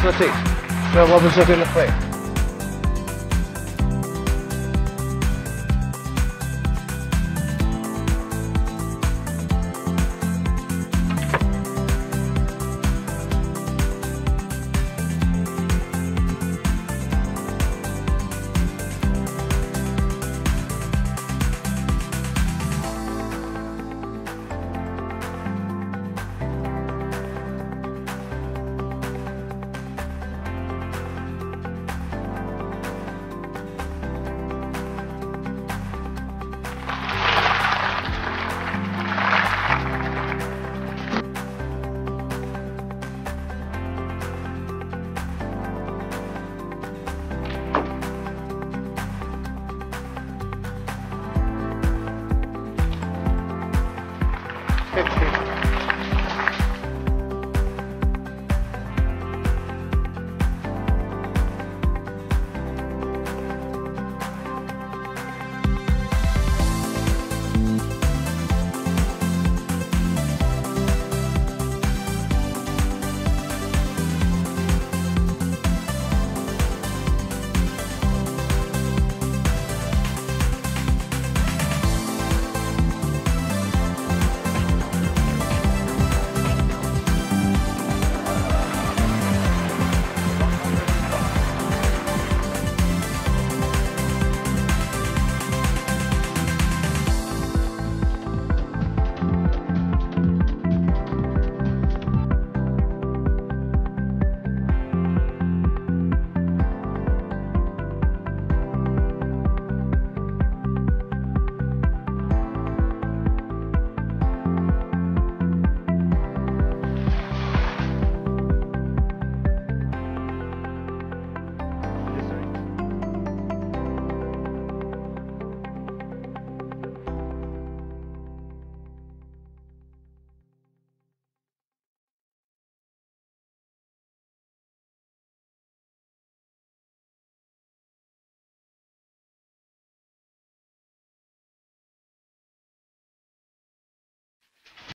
Switty. So what was you going to play?